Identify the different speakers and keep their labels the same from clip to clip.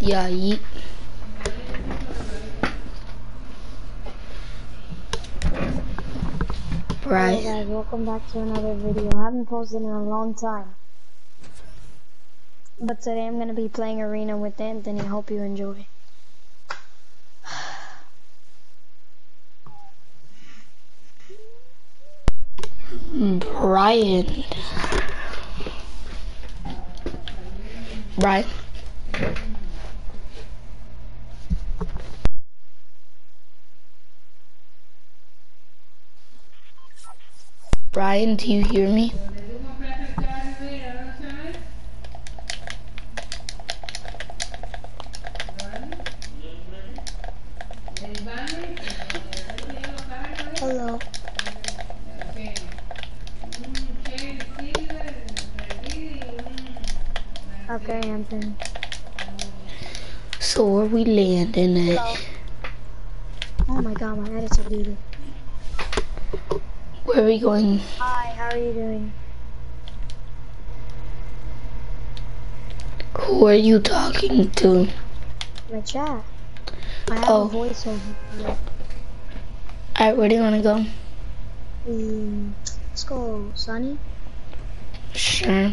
Speaker 1: Yeah, yeet.
Speaker 2: Hey
Speaker 1: Right.
Speaker 2: guys, welcome back to another video. I haven't posted in a long time. But today I'm gonna be playing Arena with Anthony. Hope you enjoy.
Speaker 1: Brian. Brian. Brian, do you hear me?
Speaker 2: Hello. Okay, Anthony.
Speaker 1: So where we landing at?
Speaker 2: Oh my god, my edits are deleted.
Speaker 1: Where are we going?
Speaker 2: Hi, how are you doing?
Speaker 1: Who are you talking to?
Speaker 2: My chat. I have
Speaker 1: Oh.
Speaker 2: a voiceover. it.
Speaker 1: Alright, where do you wanna go?
Speaker 2: Um, let's go, Sunny.
Speaker 1: Sure.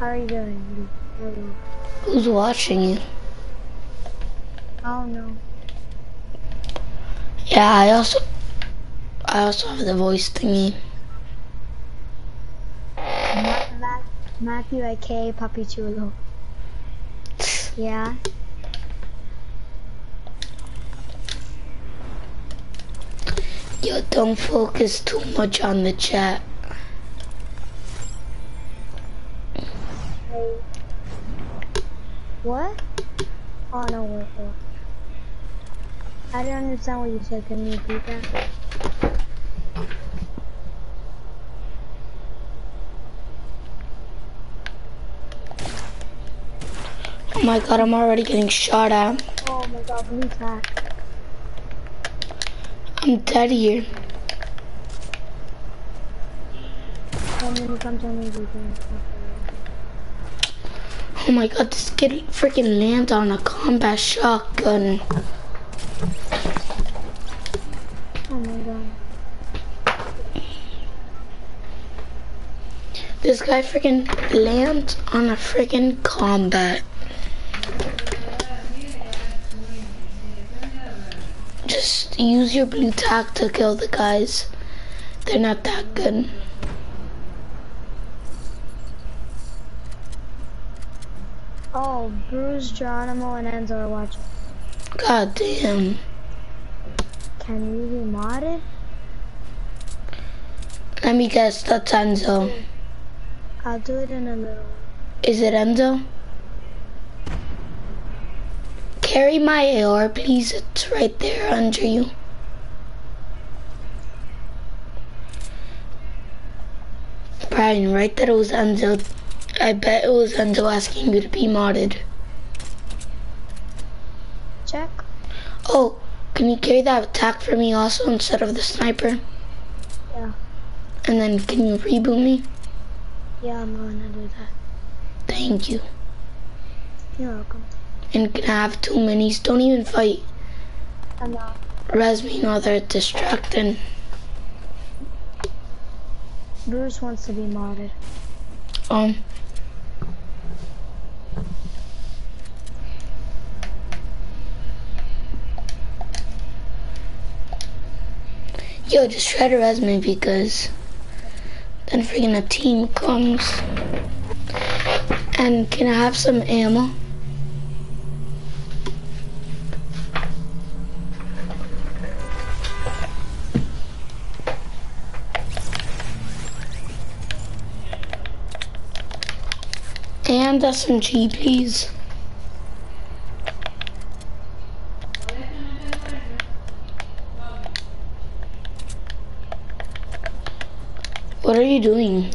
Speaker 2: How are you doing? Hello.
Speaker 1: Who's watching you?
Speaker 2: I don't know.
Speaker 1: Yeah, I also I also have the voice thingy.
Speaker 2: Ma- Ma- Matthew aka Papi Chulo. Yeah.
Speaker 1: Yo, don't focus too much on the chat.
Speaker 2: What? Oh no, wait, wait. I don't understand what you said. Can you repeat that?
Speaker 1: My god, I'm already getting shot at.
Speaker 2: Oh my god, blue tac.
Speaker 1: I'm dead here.
Speaker 2: One minute, come tell me you can.
Speaker 1: Oh my god, this kid freaking lands on a combat shotgun.
Speaker 2: Oh my god.
Speaker 1: This guy freaking lands on a freaking combat. Just use your blue tac to kill the guys. They're not that good.
Speaker 2: Oh, Bruce, Geronimo, and Enzo are watching.
Speaker 1: God damn.
Speaker 2: Can you be modded?
Speaker 1: Let me guess, that's Enzo.
Speaker 2: I'll do it in a little.
Speaker 1: Is it Enzo? Carry my AR, please. It's right there under you. Brian, right that it was Enzo. I bet it was Enzo asking you to be modded.
Speaker 2: Check.
Speaker 1: Oh, can you carry that attack for me also instead of the sniper?
Speaker 2: Yeah.
Speaker 1: And then can you reboot me?
Speaker 2: Yeah, I'm gonna do that.
Speaker 1: Thank you.
Speaker 2: You're welcome.
Speaker 1: And can I have two minis? Don't even fight.
Speaker 2: I'm not.
Speaker 1: Res me they're distracting.
Speaker 2: Bruce wants to be modded.
Speaker 1: Um. Yo, just try to res me because then freaking a team comes. And can I have some ammo? And SMG, please. What are you doing?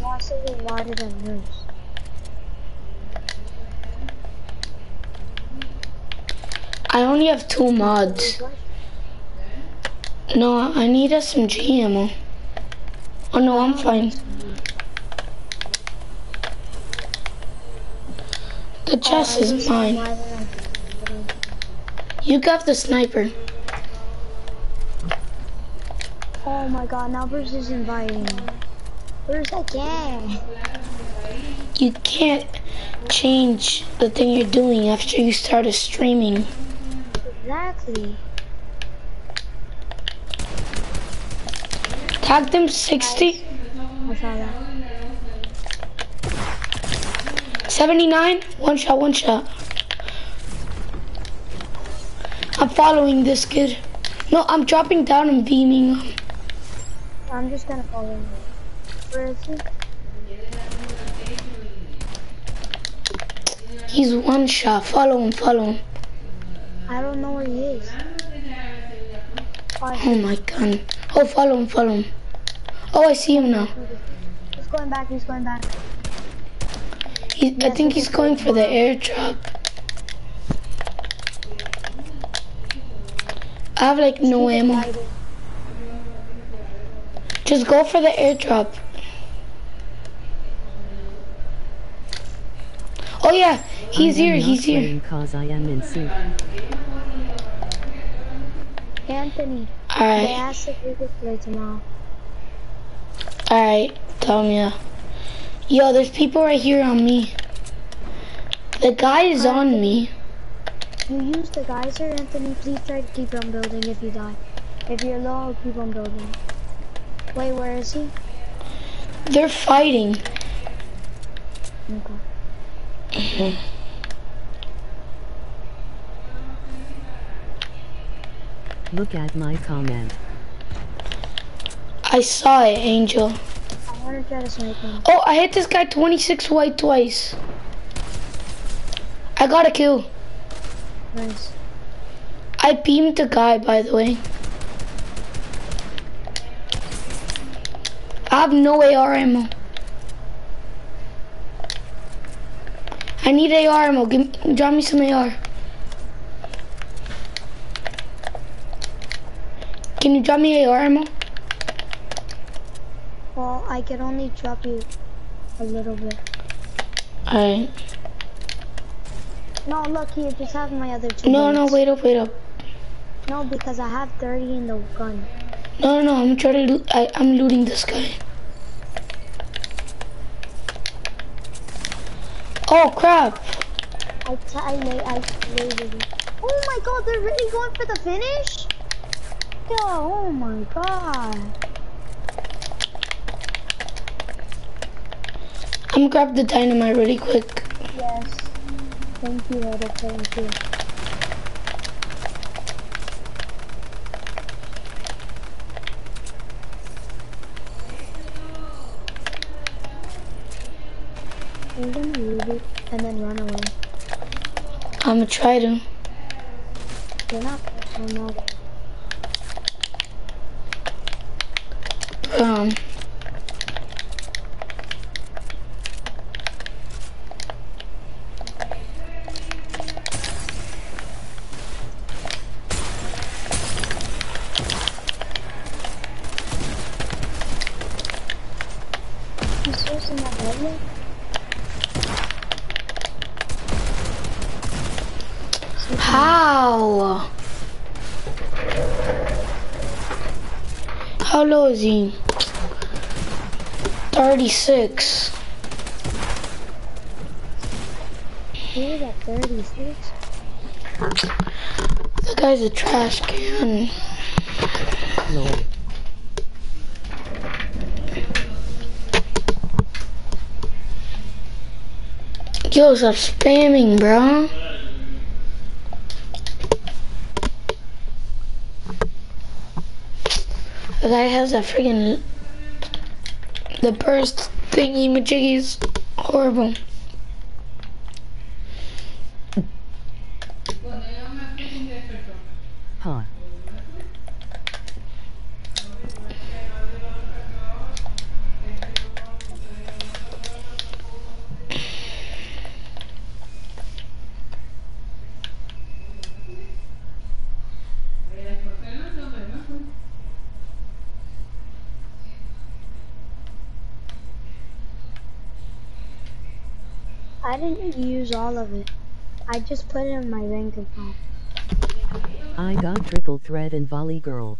Speaker 1: I only have two mods. No, I need SMG ammo. Oh no, I'm fine. The chest is mine. You got the sniper.
Speaker 2: Oh my god, now Bruce is inviting me. Bruce, I can't.
Speaker 1: You can't change the thing you're doing after you started streaming.
Speaker 2: Exactly.
Speaker 1: Tag them 60,
Speaker 2: I saw that.
Speaker 1: 79, one shot, one shot. I'm following this kid. No, I'm dropping down and beaming him.
Speaker 2: I'm just gonna follow him. Where is he?
Speaker 1: He's one shot. Follow him, follow him.
Speaker 2: I don't know where he is. Oh,
Speaker 1: Oh my god. Oh, follow him, follow him. Oh, I see him now.
Speaker 2: He's going back, he's going back.
Speaker 1: He, I think he's going for the airdrop. I have like no ammo. Just go for the airdrop. Oh yeah, he's here, he's here.
Speaker 3: Cause I am in soup.
Speaker 2: Anthony, they
Speaker 1: Alright,
Speaker 2: asked if we could play tomorrow.
Speaker 1: alright, tell me. Yeah. Yo, there's people right here on me. The guy is on me.
Speaker 2: You use the geyser, Anthony. Please try to keep on building if you die. If you're low, keep on building. Wait, where is he?
Speaker 1: They're fighting.
Speaker 2: Okay.
Speaker 3: Look at my comment.
Speaker 1: I saw it, Angel.
Speaker 2: I want to try to snipe him.
Speaker 1: Oh, I hit this guy 26 white twice. I got a kill.
Speaker 2: Nice.
Speaker 1: I beamed the guy, by the way. I have no AR ammo. I need AR ammo. Give, drop me some AR. Can you drop me AR ammo?
Speaker 2: Well, I can only drop you a little bit.
Speaker 1: Alright.
Speaker 2: No, look here, just have my other two.
Speaker 1: No, no,
Speaker 2: bullets.
Speaker 1: wait up, wait up.
Speaker 2: No, because I have 30 in the gun.
Speaker 1: No, no, no, I'm trying to loot. I, I'm looting this guy. Oh, crap.
Speaker 2: I, t I, la I it. Oh my god, they're really going for the finish? Yo, oh my god.
Speaker 1: I'm gonna grab the dynamite really quick.
Speaker 2: Yes. Thank you, thank you. I'm gonna leave it and then run away.
Speaker 1: I'm gonna try to.
Speaker 2: You're not. I'm not.
Speaker 1: Um,
Speaker 2: He's still in that bed yet?
Speaker 1: how? He? 36.
Speaker 2: He was at 36.
Speaker 1: The guy's a trash can.
Speaker 3: Lol.
Speaker 1: Yo, stop spamming, bro. The guy has that freaking the burst thingy majiggies. Horrible.
Speaker 2: All of it. I just put it in my bank account.
Speaker 3: I got triple threat and volley girl.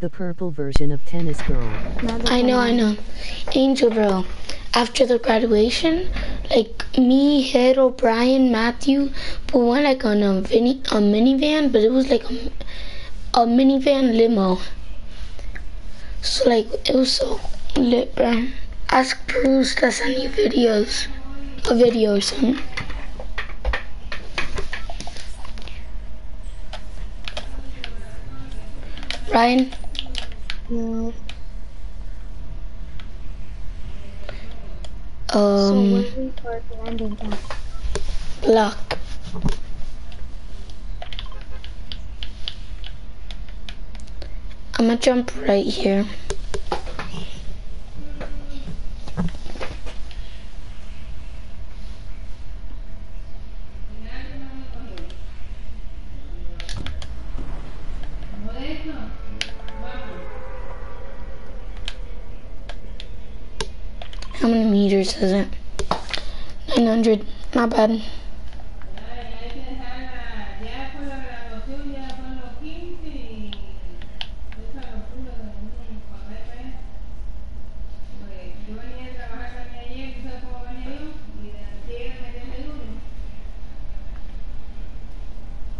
Speaker 3: The purple version of tennis girl.
Speaker 1: I know, I know. Angel bro, after the graduation, like me, Hid, O'Brien, Matthew, we went like on a, mini, a minivan, but it was like a, a minivan limo. So like it was so lit, bro. Ask Bruce to send you videos, a video or something. Ryan,
Speaker 2: No. so
Speaker 1: um,
Speaker 2: where we start landing at?
Speaker 1: block. I'm gonna jump right here. How many meters is it? 900. Not bad.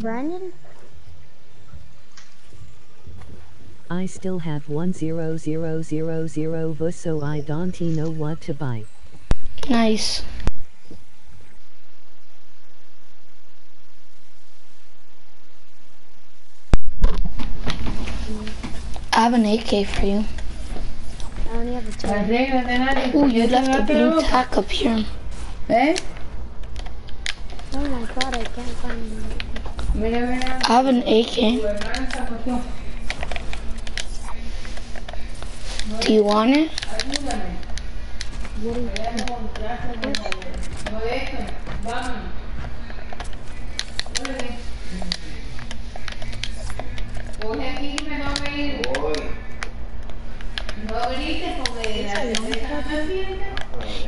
Speaker 2: Brandon?
Speaker 3: I still have one zero zero zero zero vus so I don't know what to buy.
Speaker 1: Nice. I have an AK for you.
Speaker 2: I only have a two.
Speaker 4: Las reglas de nadie.
Speaker 1: Ooh, you left
Speaker 4: va
Speaker 1: a
Speaker 4: a
Speaker 1: blue
Speaker 4: peor?
Speaker 1: tack up here.
Speaker 4: ¿Eh?
Speaker 2: Oh my god, I can't find it.
Speaker 1: I have an AK. Do you want it?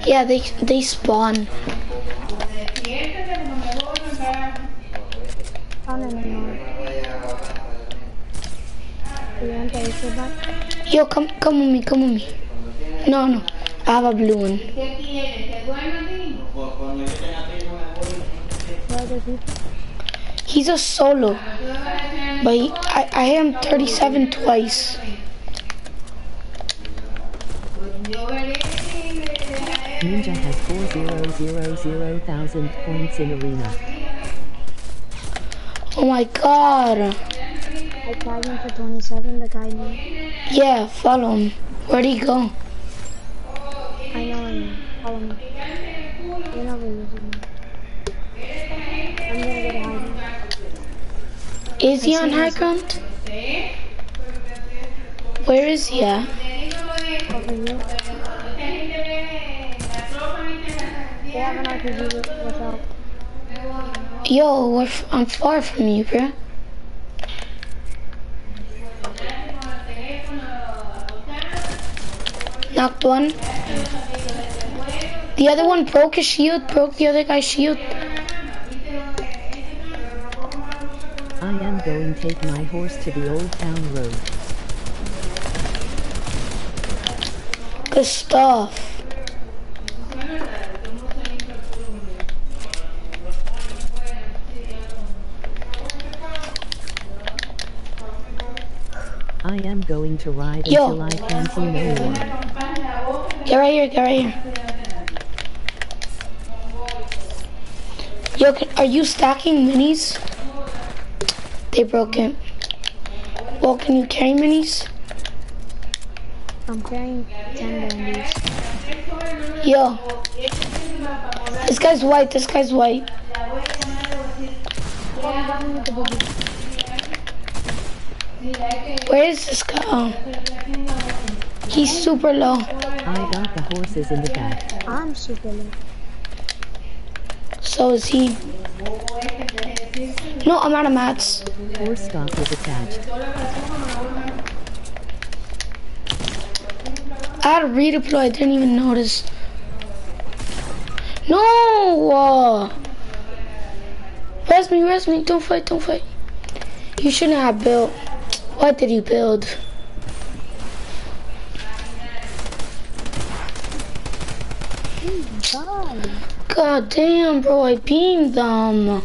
Speaker 1: Yeah, they they spawn.
Speaker 2: It anymore?
Speaker 1: Yo, come come with me, come with me. No, no, I have a blue one. He's a solo, but he, I I him 37 twice.
Speaker 3: Ninja has four zero zero zero thousand points in arena.
Speaker 1: Oh my god.
Speaker 2: I tagged him for 27, the guy knew.
Speaker 1: Yeah, follow him. Where'd he go?
Speaker 2: I know him. Follow me. You know where he's in. I'm gonna go to hiding.
Speaker 1: Is he on high ground? Where is he at?
Speaker 2: Over here. They have an RPG with, without.
Speaker 1: Yo, we're f- I'm far from you, bro. Knocked one. The other one broke his shield, broke the other guy's shield.
Speaker 3: I am going to take my horse to the old town road.
Speaker 1: Good stuff.
Speaker 3: I am going to ride
Speaker 1: Yo.
Speaker 3: until I can see no one.
Speaker 1: Get right here, get right here. Yo, can, are you stacking minis? They broke it. Well, can you carry minis?
Speaker 2: I'm carrying 10 minis.
Speaker 1: Yo. This guy's white. This guy's white. Where is this guy? He's super low.
Speaker 3: I got the horses in the back.
Speaker 2: I'm super low.
Speaker 1: So is he. No, I'm out of mats.
Speaker 3: Horse stock is attached.
Speaker 1: I had to redeploy. I didn't even notice. No! Rest me, rest me. Don't fight, don't fight. You shouldn't have built. What did you build?
Speaker 2: God.
Speaker 1: Damn, bro. I beamed them.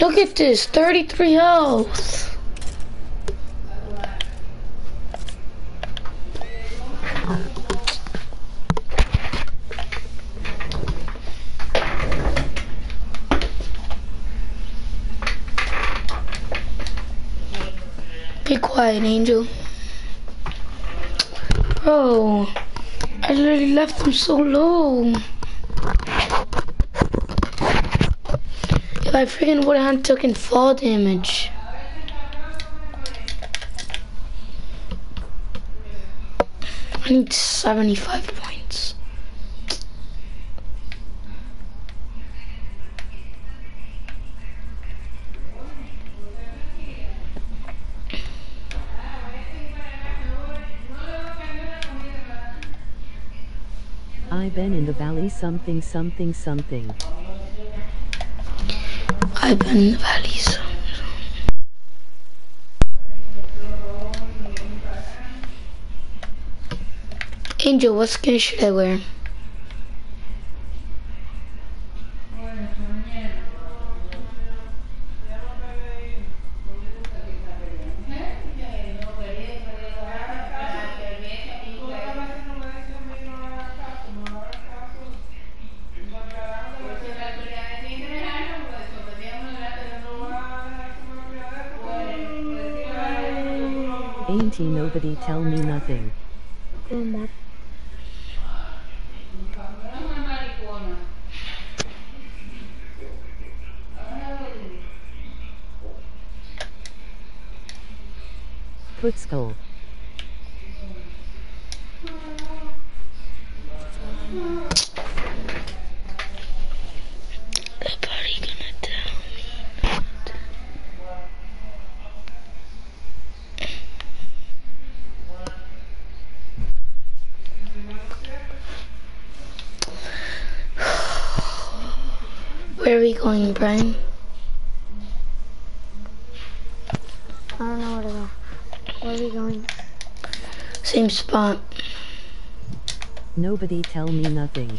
Speaker 1: Look at this. 33 health. Be quiet, Angel. Bro, I literally left them so low. If I freaking would have taken fall damage. I need 75 points.
Speaker 3: I been in the valley something something something.
Speaker 1: I've been in the valleys. Angel, what skin should I wear?
Speaker 3: Ain't he nobody tell me nothing.
Speaker 1: Going, Brian?
Speaker 2: I don't know where to go. Where are we going?
Speaker 1: Same spot.
Speaker 3: Nobody tell me nothing.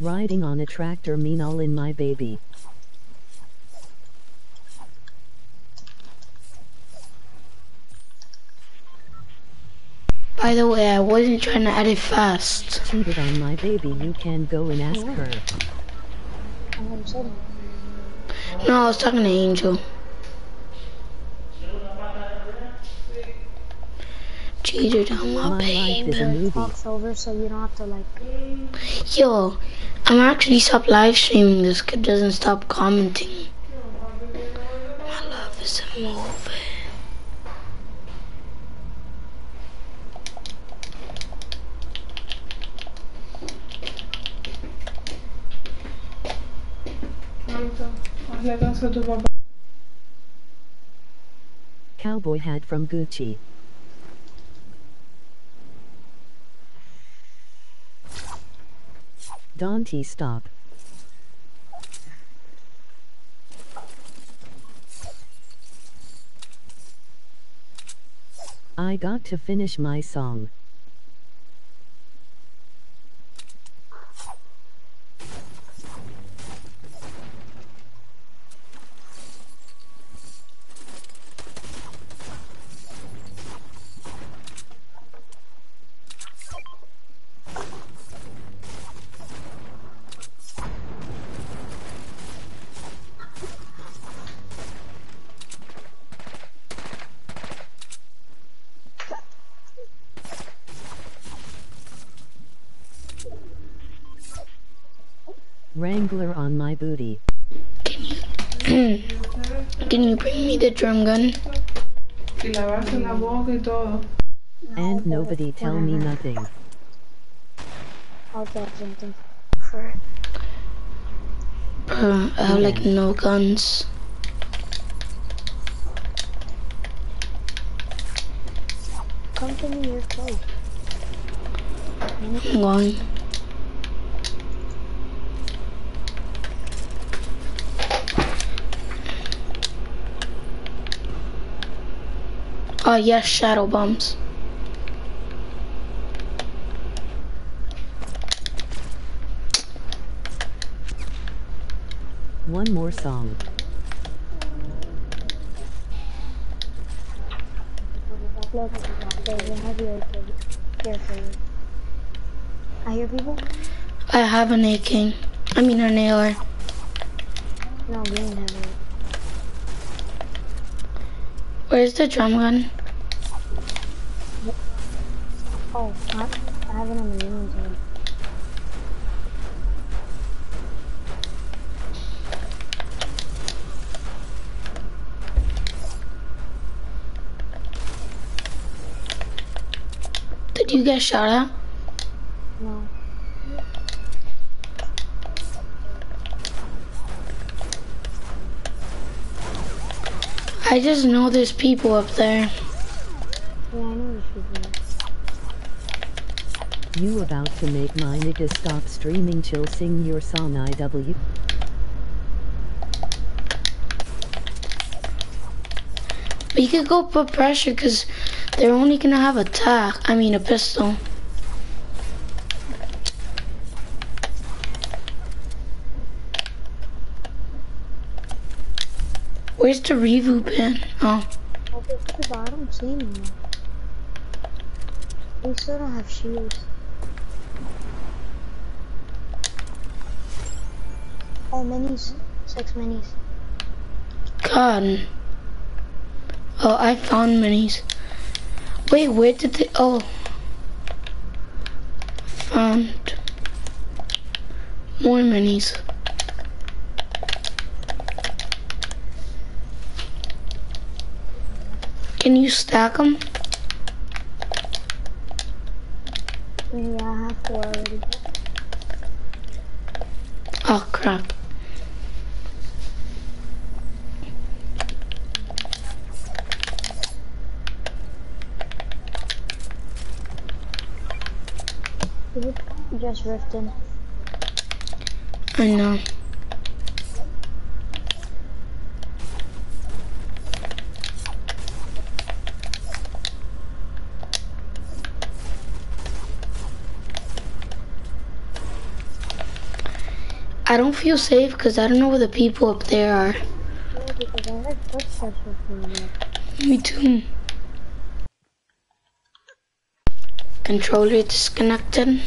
Speaker 3: Riding on a tractor mean all in my baby.
Speaker 1: By the way, I wasn't trying to edit fast.
Speaker 3: Cheated on my baby you can go and ask her.
Speaker 2: I haven't said it.
Speaker 1: No, I was talking to Angel. Cheated on my
Speaker 3: My life is a
Speaker 1: baby.
Speaker 3: movie.
Speaker 2: Talk's over, so you don't have to like.
Speaker 1: Yo, I'm actually stop live streaming. This kid doesn't stop commenting. My love is a movie.
Speaker 3: Cowboy hat from Gucci. Dante stop. I got to finish my song. Wrangler on my booty.
Speaker 1: Can you, can you bring me the drum gun?
Speaker 4: Y lavarse la boca y todo.
Speaker 3: And nobody tell me nothing.
Speaker 2: I'll get something.
Speaker 1: For, bro, I have like no guns.
Speaker 2: Come to me, you're close.
Speaker 1: I'm going. Oh yes, shadow bombs.
Speaker 3: One more song.
Speaker 2: Look, there's a heavy AK here for you. I hear people?
Speaker 1: I have an AK. I mean an AR.
Speaker 2: No, green heavy.
Speaker 1: Where's the drum gun?
Speaker 2: Oh, I, I have it on the inventory.
Speaker 1: Did you get shot at?
Speaker 2: No.
Speaker 1: I just know there's people up there.
Speaker 2: Yeah, I know there's people.
Speaker 3: You about to make my nigga stop streaming chill sing your song IW.
Speaker 1: You could go put pressure because they're only gonna have a tack. I mean a pistol. Where's the revu pin? Oh,
Speaker 2: Okay, because I don't see anyone. We still don't have shields. Oh, minis. Six minis.
Speaker 1: God. Oh, I found minis. Wait, where did they? Oh, found more minis. Can you stack them?
Speaker 2: Yeah, I have four already.
Speaker 1: Oh crap.
Speaker 2: Is
Speaker 1: I know. I don't feel safe because I don't know where the people up there are. Me too. Controller disconnected.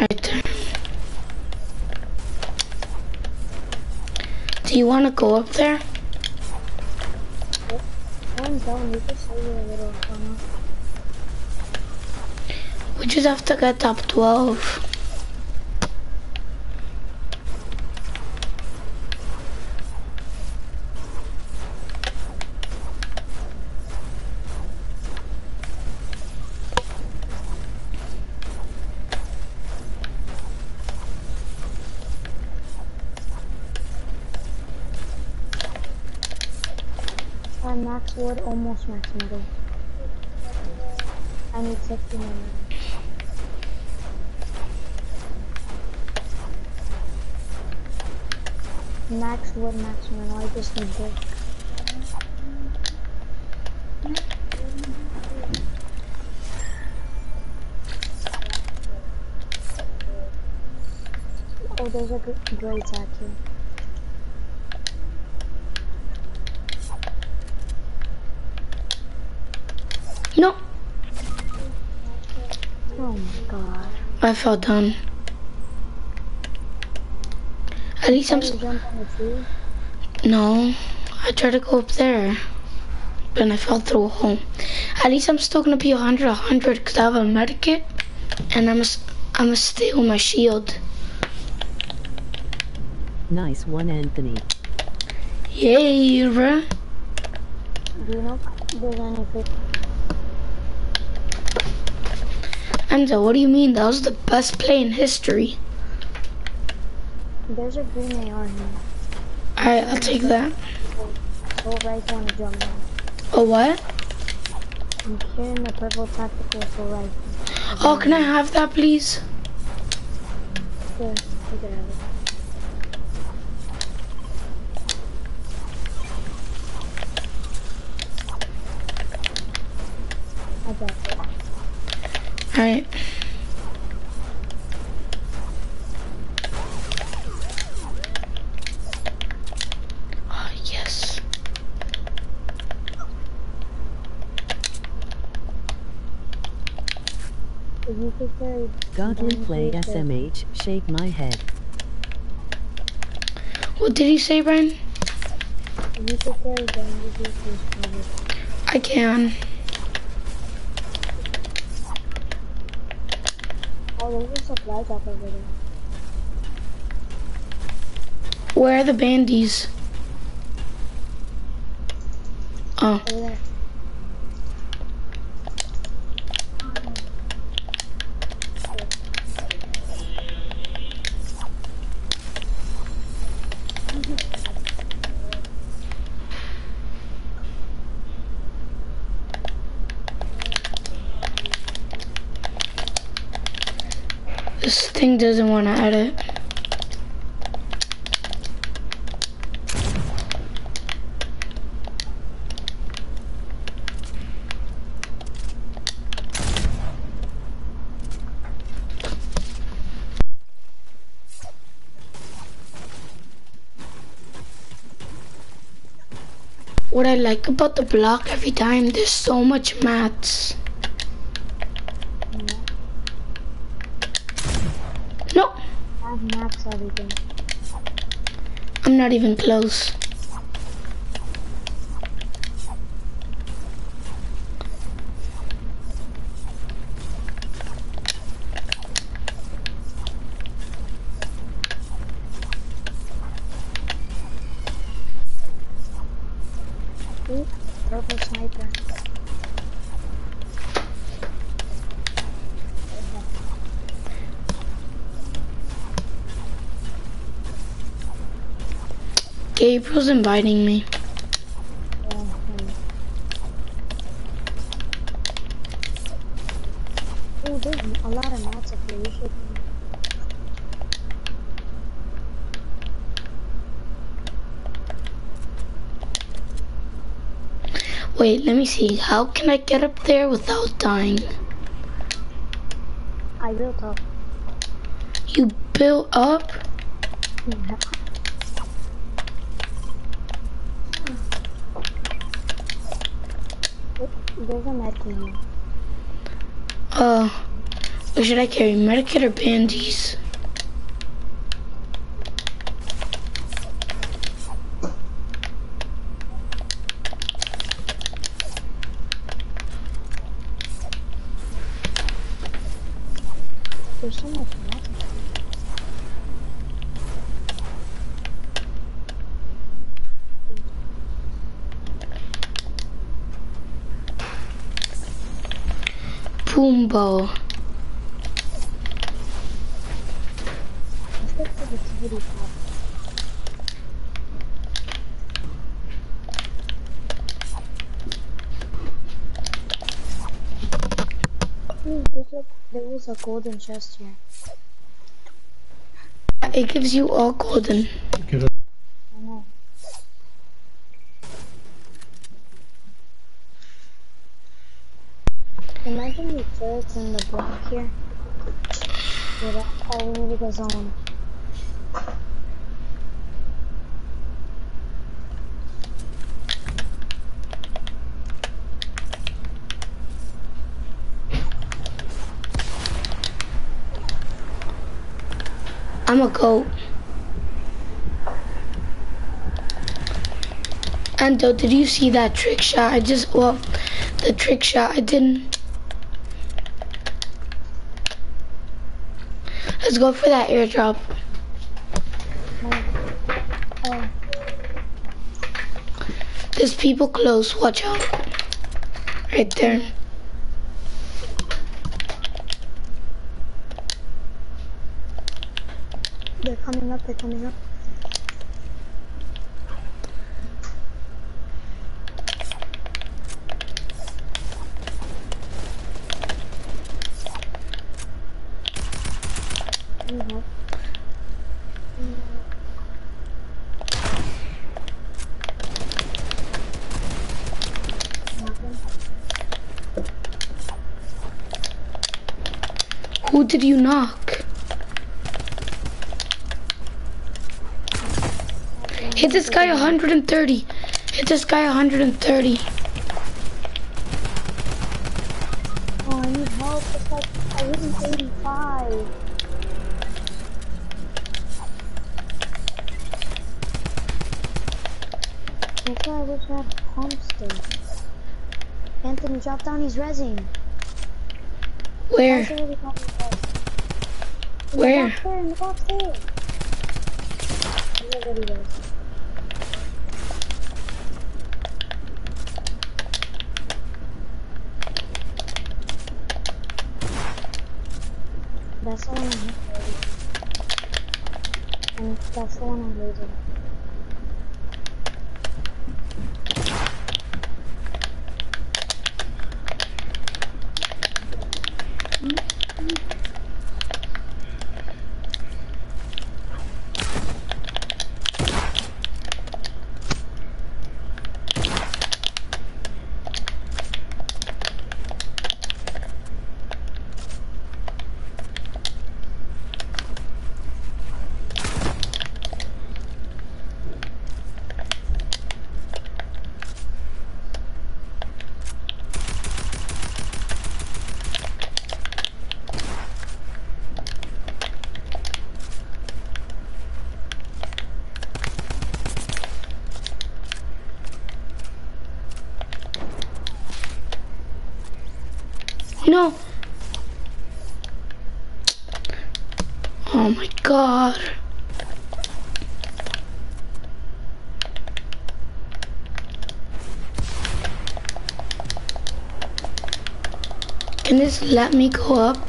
Speaker 1: Right there. Do you want to go up there? We just have to get top 12.
Speaker 2: I'm max max metal. I need 60 more. Max wood, max metal. I just need brick. Oh, there's a great attack here.
Speaker 1: No,
Speaker 2: Oh my god.
Speaker 1: I fell down. At least I'm.
Speaker 2: Can you jump on the tree?
Speaker 1: No, I tried to go up there. jump and I fell through a hole. At least I'm still gonna be 100, 100 because I have a medikit and I'm gonna, I'm gonna stay with my shield.
Speaker 3: Nice one, Anthony.
Speaker 1: Yay, bruh.
Speaker 2: Do you know if there's any
Speaker 1: Enzo, what do you mean? That was the best play in history.
Speaker 2: There's a green AR here.
Speaker 1: Alright, I'll take that.
Speaker 2: Go right to jump down.
Speaker 1: Oh, what?
Speaker 2: I'm carrying a purple tactical full rifle.
Speaker 1: Oh, can I have that, please?
Speaker 2: Here, you can have it. I got it.
Speaker 1: Alright. Oh, ah, yes.
Speaker 2: If you could carry
Speaker 3: Godly play
Speaker 2: down to the-
Speaker 3: SMH, shake my head.
Speaker 1: What did he say, Brian?
Speaker 2: I you could carry bandages, please have it.
Speaker 1: I can.
Speaker 2: Oh, there's a supply drop over there.
Speaker 1: Where are the bandies? Oh, thing doesn't want to edit. What I like about the block every time, there's so much mats. No,
Speaker 2: I have maps, everything.
Speaker 1: I'm not even close.
Speaker 2: Ooh, purple sniper.
Speaker 1: Gabriel's inviting me.
Speaker 2: Hmm. There's a lot of mats up here. You should.
Speaker 1: Wait, let me see. How can I get up there without dying?
Speaker 2: I built up.
Speaker 1: You built up?
Speaker 2: Yeah. There's a med kit here.
Speaker 1: Uh, should I carry? Medikit or bandies?
Speaker 2: There's so much mats.
Speaker 1: Boombo.
Speaker 2: Let's get to the activity tab. Ooh, there's a, there was a golden chest here.
Speaker 1: It gives you all golden.
Speaker 2: I know. Imagine the turrets in the block here. Wait,
Speaker 1: I'm a goat. And Ando, did you see that trick shot? I just, well, the trick shot I didn't. Let's go for that airdrop. There's people close, watch out. Right there.
Speaker 2: they're coming up, they're coming up. Need help. Nothing.
Speaker 1: Who did you knock? Hit this guy 130. Hit this guy 130.
Speaker 2: Oh, I need help. It's like I hit an 85. That's I wish I had. Anthony, drop down. He's resin.
Speaker 1: Where?
Speaker 2: Does. That's the one I'm losing. And that's the one I'm losing.
Speaker 1: No. Oh my god. Can this let me go up?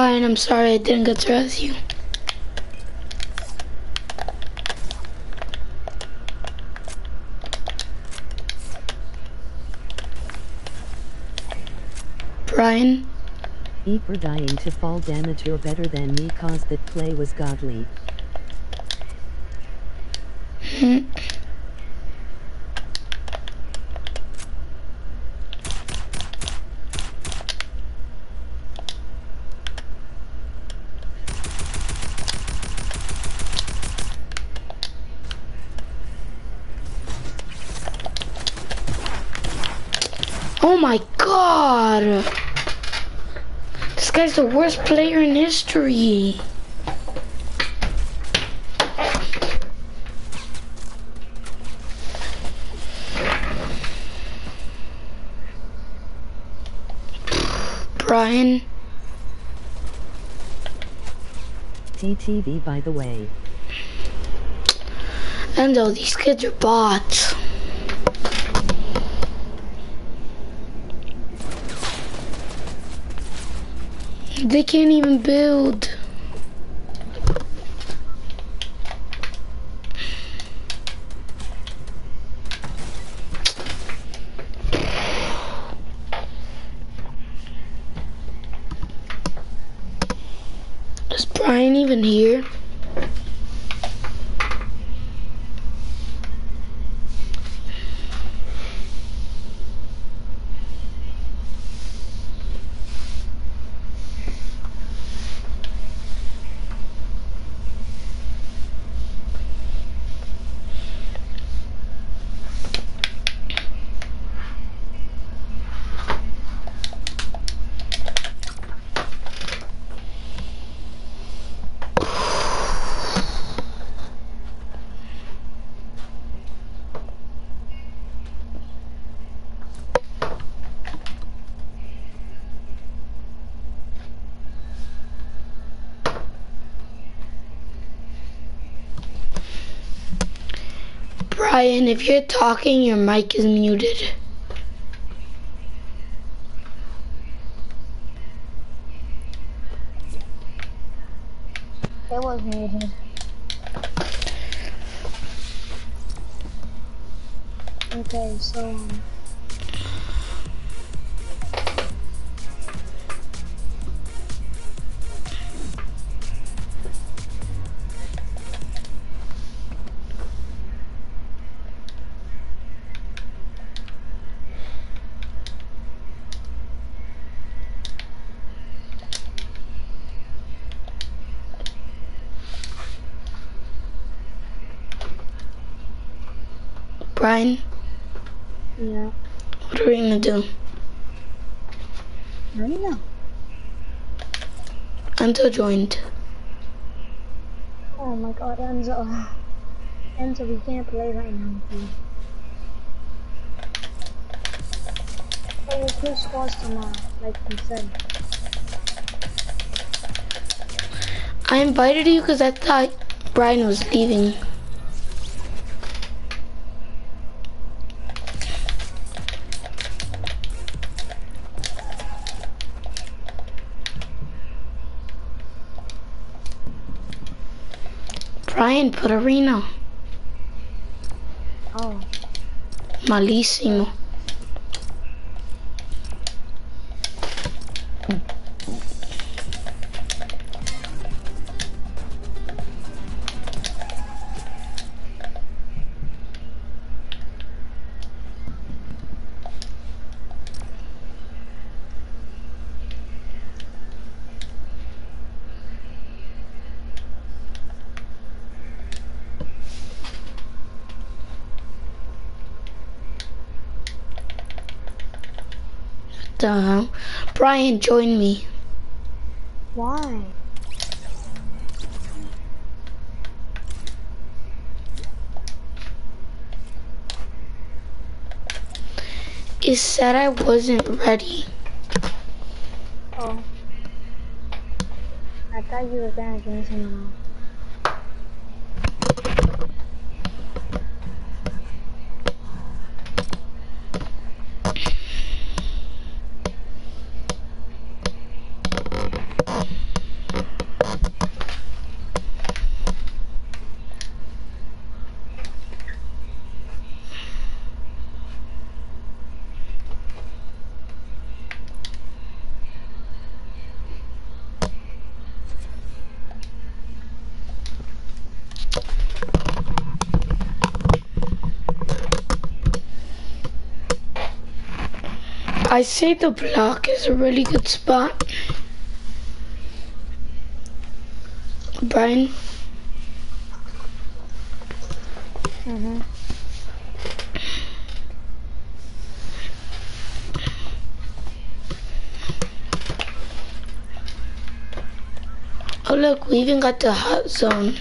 Speaker 1: Brian, I'm sorry I didn't get to rest you. Brian,
Speaker 3: for dying to fall damage you're better than me cause that play was godly.
Speaker 1: hmm, oh my god! This worst player in history. Brian,
Speaker 3: TTV by the way.
Speaker 1: And all these kids are bots. They can't even build. Is Brian even here? Brian, if you're talking, your mic is muted.
Speaker 2: It was muted. Okay, so um,
Speaker 1: Brian,
Speaker 2: yeah.
Speaker 1: what are we gonna do?
Speaker 2: I don't know.
Speaker 1: Enzo joined.
Speaker 2: Oh my god, Enzo. Enzo, we can't play right now. But we'll play squads tomorrow, like you said.
Speaker 1: I invited you because I thought Brian was leaving. Brian, put arena.
Speaker 2: Oh,
Speaker 1: Malísimo. Brian, join me.
Speaker 2: why?
Speaker 1: It said I wasn't ready.
Speaker 2: Oh. I thought you were gonna join someone else.
Speaker 1: I say the block is a really good spot. Brian,
Speaker 2: Mm-hmm.
Speaker 1: oh look, we even got the hot zone.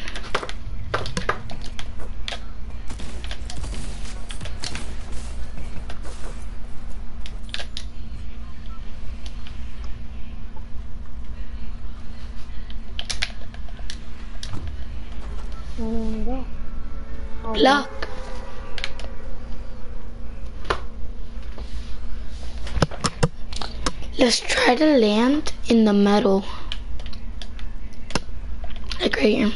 Speaker 1: Let's try to land in the middle. Like right here.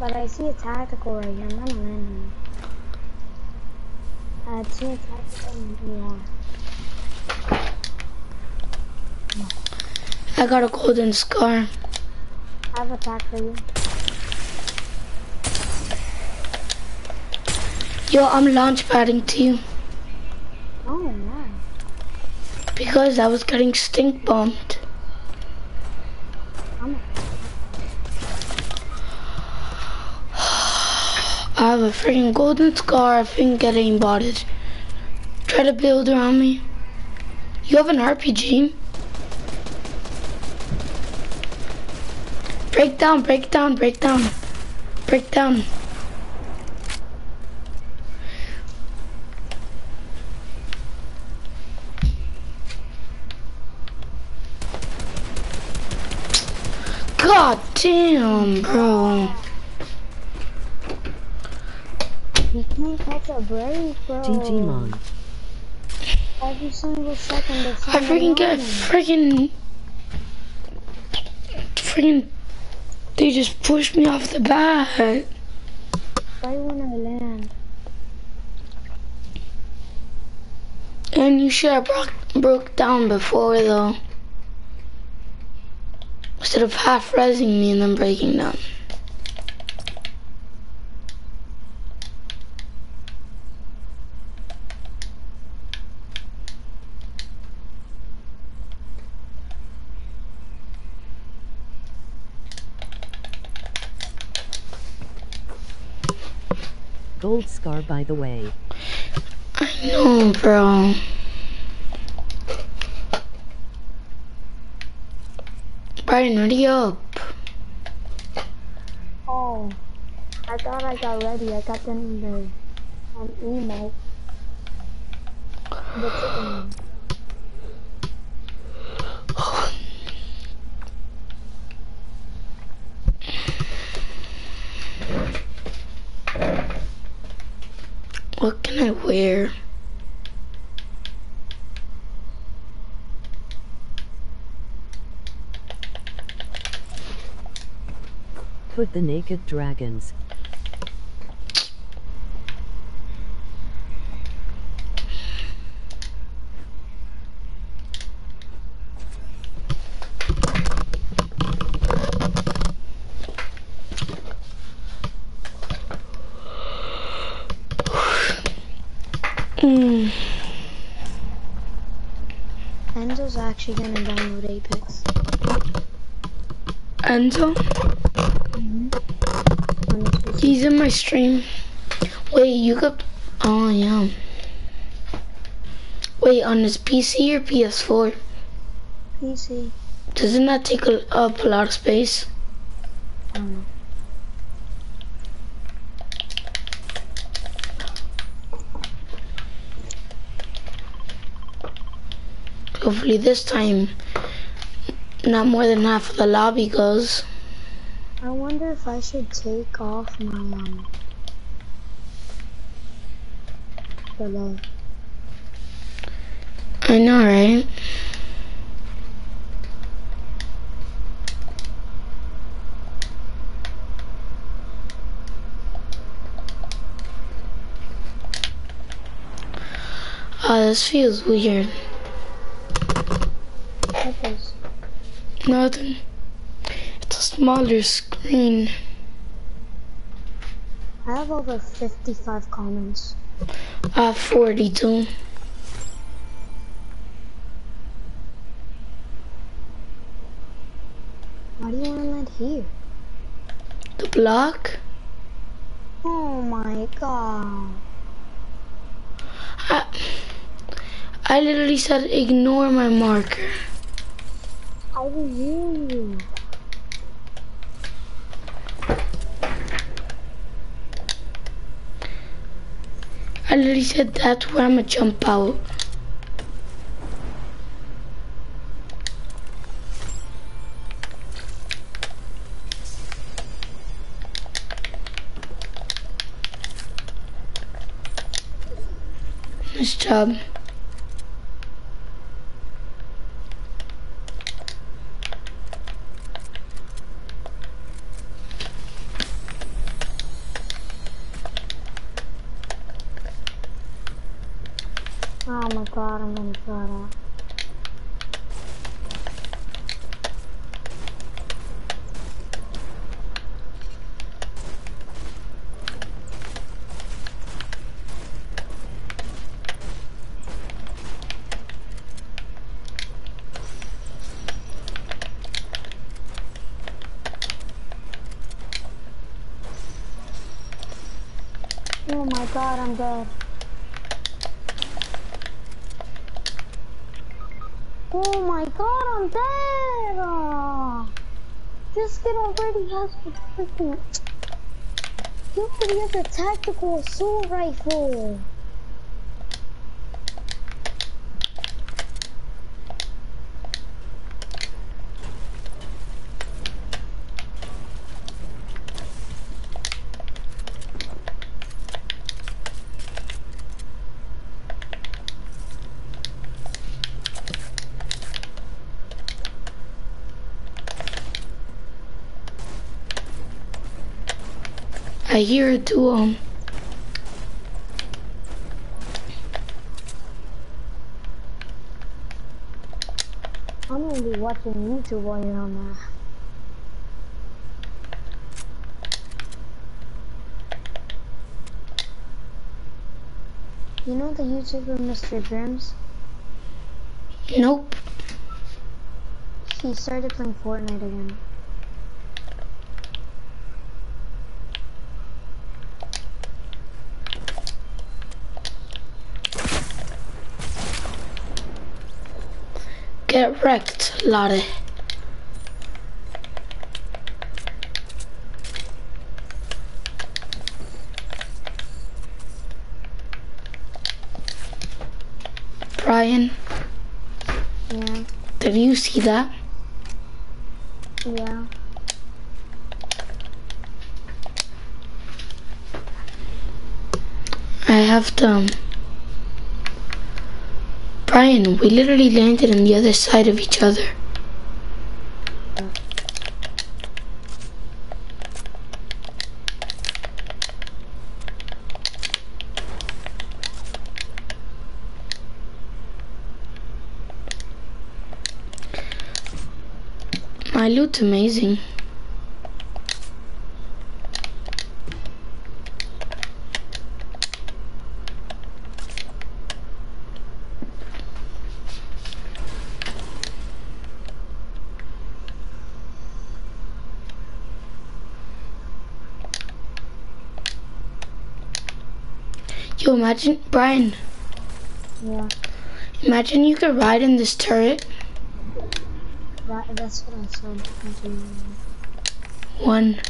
Speaker 2: But I see a tactical right here. I'm gonna land here. Uh, I see a tactical here.
Speaker 1: I got a golden scar.
Speaker 2: I have a pack for you.
Speaker 1: Yo, I'm launch padding to you
Speaker 2: Oh my.
Speaker 1: because I was getting stink bombed. I have a freaking golden scar. I think getting botted. Try to build around me. You have an RPG? Break down, break down, break down. Break down. God damn, bro.
Speaker 2: You can't catch a break, bro.
Speaker 3: GG, man.
Speaker 2: Every single second.
Speaker 1: I freaking get freaking freaking they just pushed me off the bat.
Speaker 2: Why when I land.
Speaker 1: And you should have broke, broke down before though. Instead of half resing me and then breaking down.
Speaker 3: Gold scar by the way.
Speaker 1: I know, bro. Brian, ready up.
Speaker 2: Oh, I thought I got ready. I got the, the um, email. The
Speaker 1: can I wear?
Speaker 3: Put the naked dragons.
Speaker 1: Mm.
Speaker 2: Enzo's actually gonna download Apex.
Speaker 1: Enzo?
Speaker 2: On his PC.
Speaker 1: He's in my stream. Wait, you could. Oh, yeah. Wait, on his PC or PS4?
Speaker 2: PC.
Speaker 1: Doesn't that take a, up a lot of space?
Speaker 2: I don't know.
Speaker 1: Hopefully, this time, not more than half of the lobby goes.
Speaker 2: I wonder if I should take off my um below.
Speaker 1: I know, right? Oh, this feels weird. Nothing. It's a smaller screen.
Speaker 2: I have over 55 comments.
Speaker 1: I have 42.
Speaker 2: Do you want to land here?
Speaker 1: The block?
Speaker 2: Oh my god.
Speaker 1: I, I literally said ignore my marker.
Speaker 2: I will hear you.
Speaker 1: I literally said that's where I'm gonna jump out. Nice job.
Speaker 2: Oh my god, I'm gonna it out. Oh my god, I'm dead. Oh my god, I'm dead! Oh, this kid already has the freaking... He already has a tactical assault rifle!
Speaker 1: I hear it too. Um,
Speaker 2: I'm gonna be watching YouTube while you're on that. You know the YouTuber Mr. Grims?
Speaker 1: nope.
Speaker 2: He started playing Fortnite again.
Speaker 1: Get wrecked, Lottie. Brian,
Speaker 2: Yeah,
Speaker 1: did you see that?
Speaker 2: yeah.
Speaker 1: I have to. Brian, we literally landed on the other side of each other. My loot's amazing. Imagine, Brian,
Speaker 2: Yeah,
Speaker 1: imagine you could ride in this turret.
Speaker 2: that, that's what I said.
Speaker 1: One.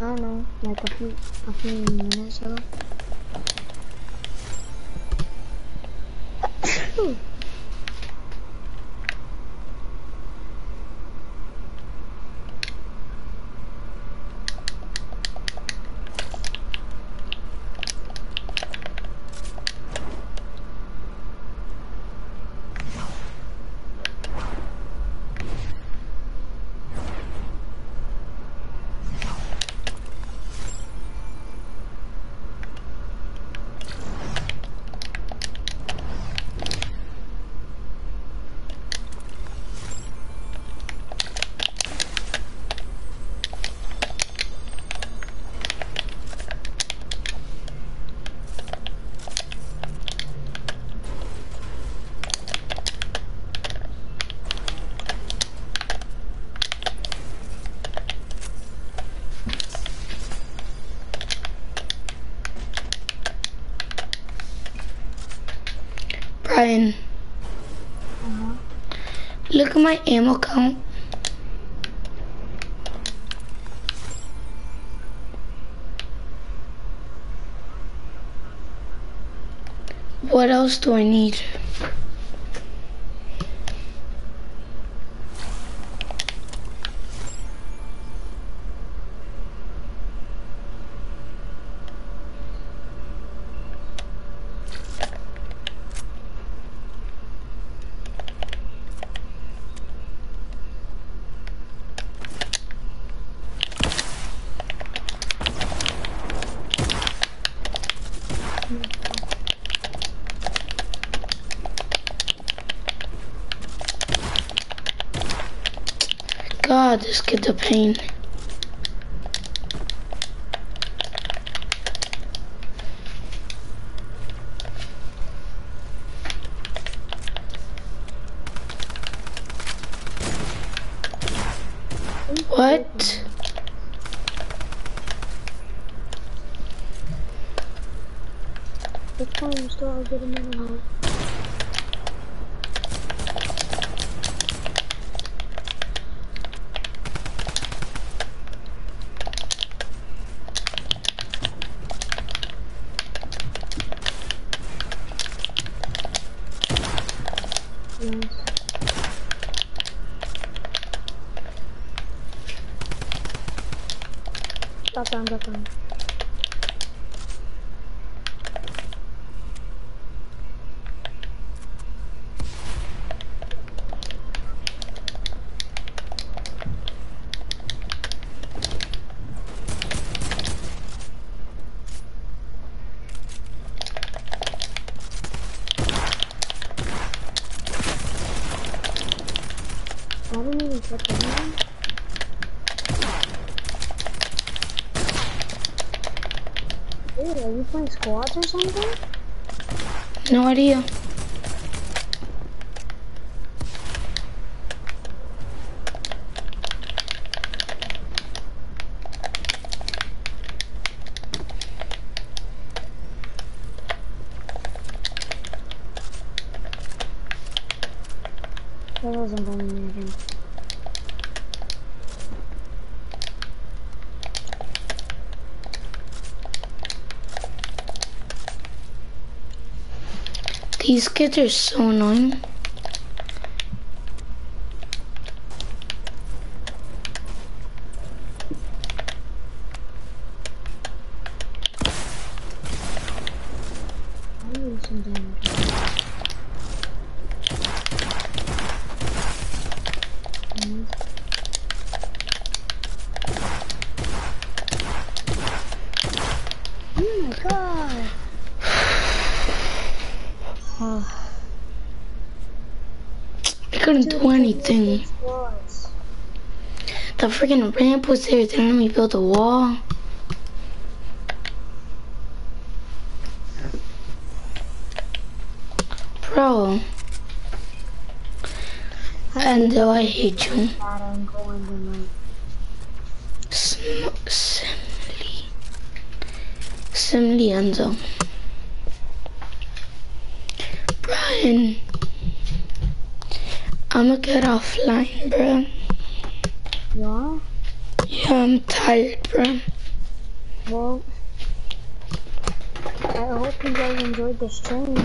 Speaker 2: I don't know, like a few, a few minutes ago.
Speaker 1: Brian,
Speaker 2: Uh-huh.
Speaker 1: look at my ammo count. What else do I need? God, this kid's a pain. What?
Speaker 2: It's fine, you still have a good amount of health. Nice. Got down, got down. What the hell? Dude, are you playing squads or something?
Speaker 1: Idea.
Speaker 2: That wasn't going me again.
Speaker 1: These kids are so annoying.
Speaker 2: I need some damage. Mhm. Oh my god! Oh,
Speaker 1: I couldn't do anything.
Speaker 2: squads.
Speaker 1: The freaking ramp was there. They let me build a wall. Bro. And though I hate you.
Speaker 2: Bad I'm going tonight.
Speaker 1: Sm- Simly. Simly Enzo. Brian. I'ma get offline, bro.
Speaker 2: You are?
Speaker 1: Yeah, I'm tired, bro.
Speaker 2: Well,